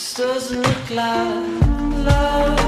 doesn't look like love.